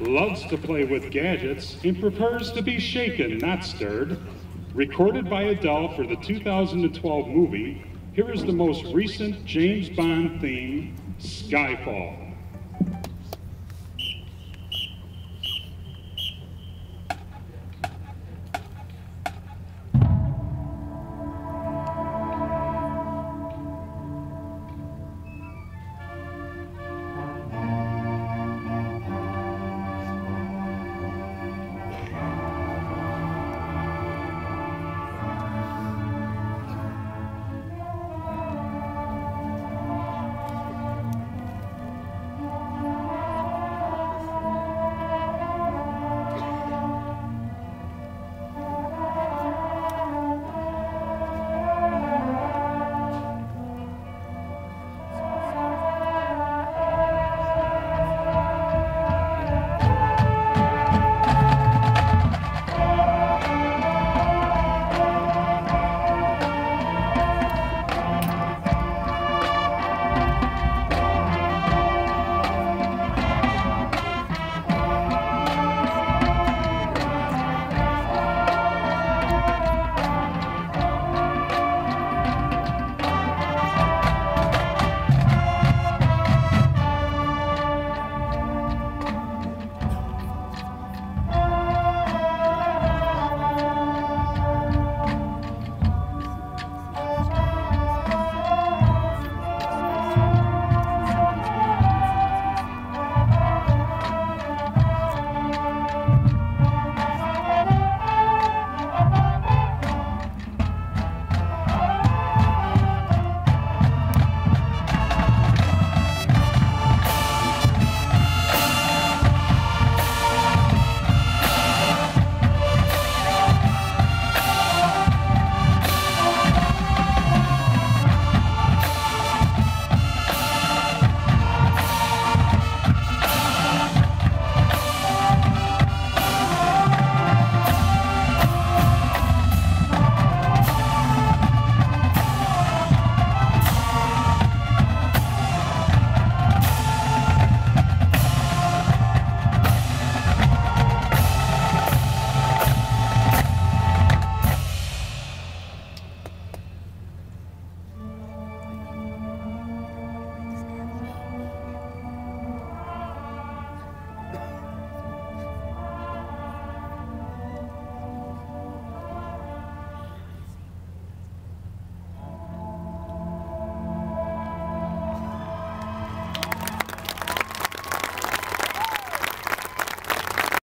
loves to play with gadgets and prefers to be shaken, not stirred. Recorded by Adele for the 2012 movie, here is the most recent James Bond theme, Skyfall.